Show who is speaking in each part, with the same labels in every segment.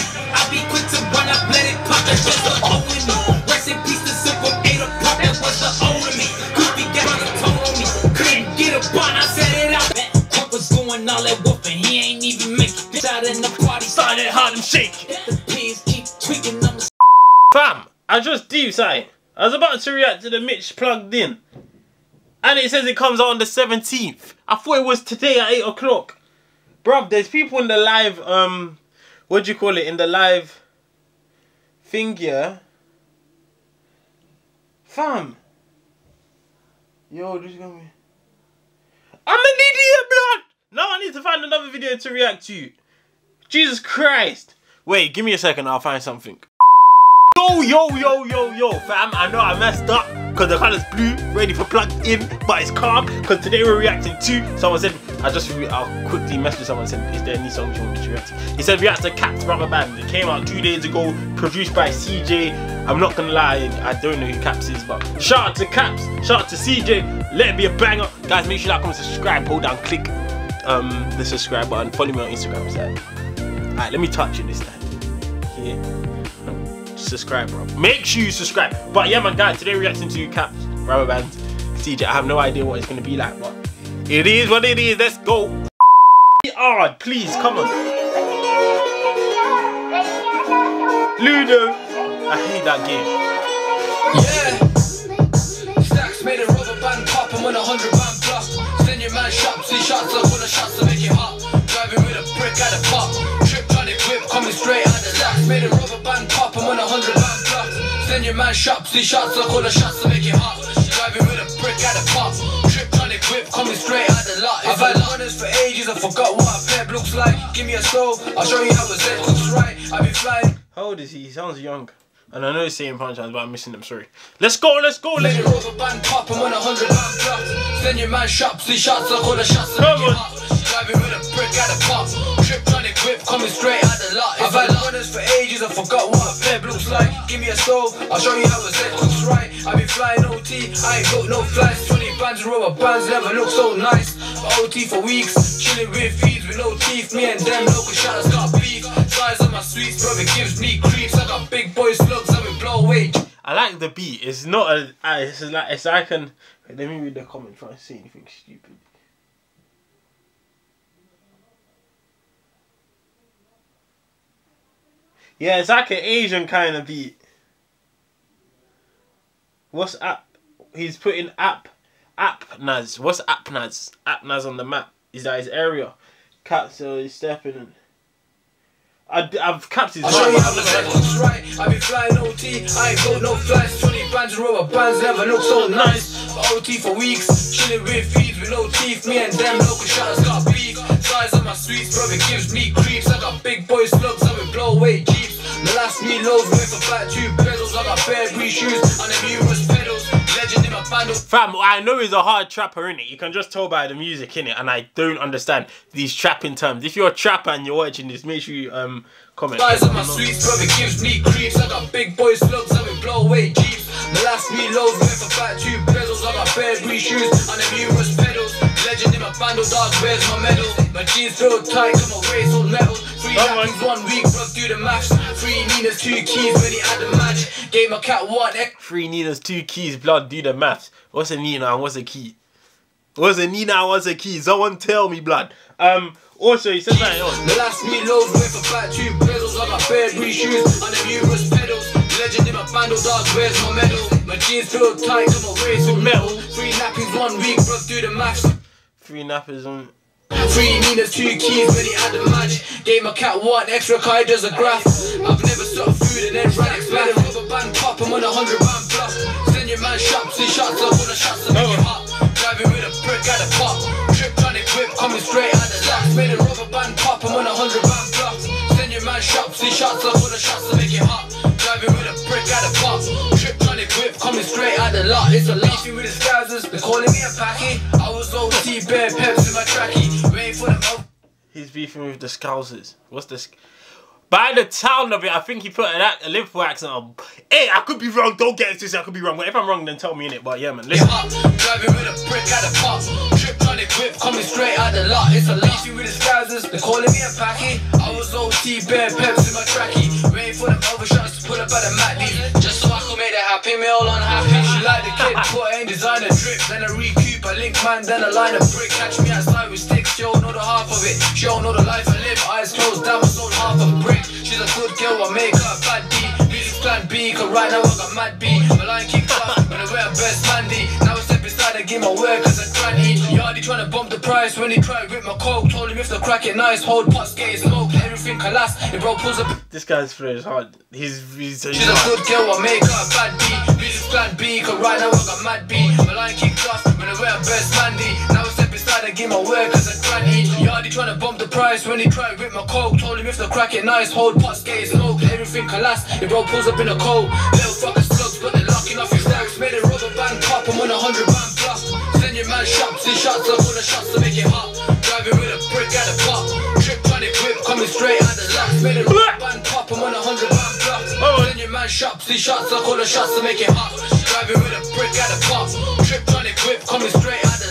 Speaker 1: I be quick to run up, let it pop. That's just the. Rest in peace to on me. Couldn't get a I set it out. That all that whooping. He ain't even make it. Out in the party.
Speaker 2: Started Harlem Shake.
Speaker 1: The keep tweaking.
Speaker 2: Fam, I just deep side. I was about to react to the Mitch plugged in. And it says it comes out on the 17th. I thought it was today at 8 o'clock. Bruv, there's people in the live, um, what do you call it? In the live thing, yeah? Fam. Yo, this is gonna be... I'm an idiot, blood! Now I need to find another video to react to. Jesus Christ. Wait, give me a second, I'll find something. Yo, yo, yo, yo, yo, fam, I know I messed up because the color's blue, ready for plugged in, but it's calm because today we're reacting to, someone said, I just, I'll quickly message someone said, is there any songs you want me to react to? He said, react to Caps Rubber Band. It came out two days ago, produced by CJ. I'm not gonna lie, I don't know who Caps is, but shout out to Caps, shout out to CJ, let it be a banger. Guys, make sure you like, comment, subscribe, hold down, click um, the subscribe button, follow me on Instagram, so. Alright, let me touch it this time. Here subscribe, bro. Make sure you subscribe. But yeah, man, guys, today reacting to Caps Rubber Band CJ. I have no idea what it's gonna be like, but it is what it is. Let's go. Hard, please, come on. Ludo. I hate that game.
Speaker 3: Yeah. Stacks made a rubber band pop. I'm on a hundred band plus. Send your man shots, see shots, I pull the shots to make it hot. Driving with a brick at a pop. Send your man shots, see shots, I pull the shots to make it hot. Driving with a brick at a pop. Trip on it whip, coming straight out the lot. I've had runners for ages, I forgot what a pep looks like. Give me a stove, I'll show you how a Z looks right. I've been flying.
Speaker 2: How old is he? He sounds young. And I know he's saying punchlines, but I'm missing them. Sorry. Let's go. Let's go. Let's go.
Speaker 3: rubber band pop, I'm on a hundred. Send your man shots, see shots, I call the shots to make it hot. Driving with a brick at a pop. Trip on it whip, coming straight out the lot. I've had runners for ages, I forgot what a like. Stove, I'll show you how a Z looks right. I've been flying OT, I ain't got no flights. 20 bands, rubber bands, never look so nice. OT for weeks, chilling with feeds with no teeth. Me and them local shotters got beef. Size of my sweets, brother gives me creeps. I got big boy slugs, I will blow away.
Speaker 2: I like the beat. It's not a. uh, It's like it's like an. Wait, let me read the comment. Try and see anything stupid. Yeah, it's like an Asian kind of beat. What's app? He's putting app, app Naz. What's app Naz? App Naz on the map. Is that his area? Cat, so he's stepping in. I, I've capped his
Speaker 3: I'll show you how the right. I be flying OT, I ain't got no flights. 20 bands, rubber bands, never look so nice. But OT for weeks, chilling with feeds with no teeth. Me and them local shotters got beef. Size of my sweets, brother gives me creeps. I got big boy slugs, I will blow away jeeps. The last me loads with a fat two pedals. I got bare green shoes and
Speaker 2: Fam, I know he's a hard trapper in it. You can just tell by the music in it, and I don't understand these trapping terms. If you're a trapper and you're watching this, make sure you um comment.
Speaker 3: Size of my sweets, brother gives me creeps. I got big boy slugs, I will blow away jeeps. The last me loads with a fat two pedals. I got bare green shoes and the numerous pedals. Legend in my bundle, dog, where's my medal? My jeans feel tight, got my waist all metal. Three
Speaker 2: on.
Speaker 3: nappies, one week, bro, do the maths. Three Ninas, two keys, ready at the match. Gave my cat one X.
Speaker 2: Three Ninas, two keys, blood, do the maths. What's a Nina and what's a key? What's a Nina and what's a key? Someone tell me, blood. Um, also, he says that, oh,
Speaker 3: The last me loads with a fat two pedals. Got bare green shoes and the numerous pedals. Legend in my bundle, dog, where's my medal? My jeans feel tight, got my waist all metal. Three nappies, one week, bro, do the maths.
Speaker 2: three nappers on.
Speaker 3: Three Ninas, two keys, ready at the match. Gave my cat one extra car, he does a graph. I've never stopped food and then ran expand. Rubber band pop, I'm on a hundred band plus. Send your man shots, see shots up on the shots to make it hot. Driving with a brick at a pop. Trip on it whip, coming straight out the locks. Made a rubber band pop, I'm on a hundred band plus. Send your man shots, see shots up on the shots to make it hot. Driving with a brick at a pop. Trip on whip, coming straight out the lot. It's a leafy with the scousers. They're calling me a packy. I was OT, bare peps in my trackie.
Speaker 2: He's beefing with the Scousers. What's this? By the town of it, I think he put an, a Liverpool accent on. Hey, I could be wrong. Don't get this. I could be wrong. But if I'm wrong, then tell me in it. But yeah, man. Listen.
Speaker 3: Driving with a brick out of on it straight out the lot. It's a with the. They're me a. I was peps in my tracky. For to put. Just so I make happy meal. She like the kid, put in designer drip. Then a recoup. I link man, then a line of brick. Catch me outside with of it. She don't know the life I live. Eyes closed, down, I sold half a brick. She's a good girl, I make her a bad D. Music's plan B, cause right now I got mad B. My line keeps up, when I wear best Mandy. Now I step inside and give my work as a granny. Yardy trying to bump the price when he try to rip my coke. Told him if the crack it nice, hold pots, get it smoke, everything can last. If bro pulls up.
Speaker 2: This guy's is hard. He's he's, he's
Speaker 3: She's a good girl, I make her a bad B. Music's plan B, cause right now I got mad B. My line keep dust when I wear best Mandy. Now I step inside and give my work as a granny. Trying to bump the price when he try to rip my coke. Told him if the crack it nice, hold pots, get it smoke, everything can last. If bro pulls up in a cold, little fuckers slugs, but they're locking off your stacks. Made a rubber band pop, I'm on a hundred band plus. Send your man shots, see shots up all the shots to make it hot. Driving with a brick at a pop. Trip on it whip, coming straight out the locks. Made a rubber band pop, I'm on a hundred band plus. Send your man shots, see shots up all the shots to make it hot. Driving with a brick at a pop. Trip on it whip, coming straight out the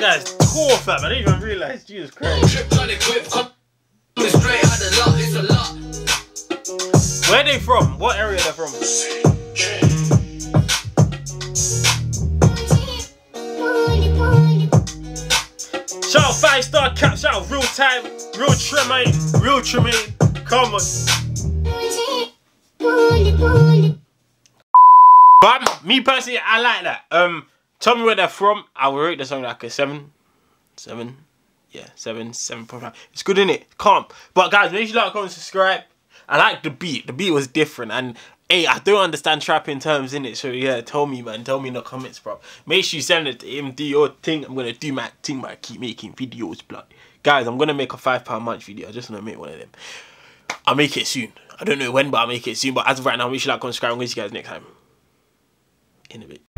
Speaker 2: guy's tall, fam. I didn't even realize. Jesus Christ. Where they from? What area they from? Shout out five star cap. Shout out real time, real tremaine, real tremaine. Come on. But me personally, I like that. Um, tell me where they're from. I will rate the song like a seven, seven, yeah, seven, seven point five. It's good in it, calm. But guys, make sure you like, comment, subscribe. I like the beat. The beat was different, and hey, I don't understand trapping terms in it. So yeah, tell me, man. Tell me in the comments, bro. Make sure you send it to him. Do your thing. I'm gonna do my thing. But I keep making videos, blood. Guys, I'm gonna make a five pound month video. I just wanna make one of them. I'll make it soon. I don't know when, but I'll make it soon. But as of right now, make sure you like, subscribe. I'm gonna see you guys next time. In a bit.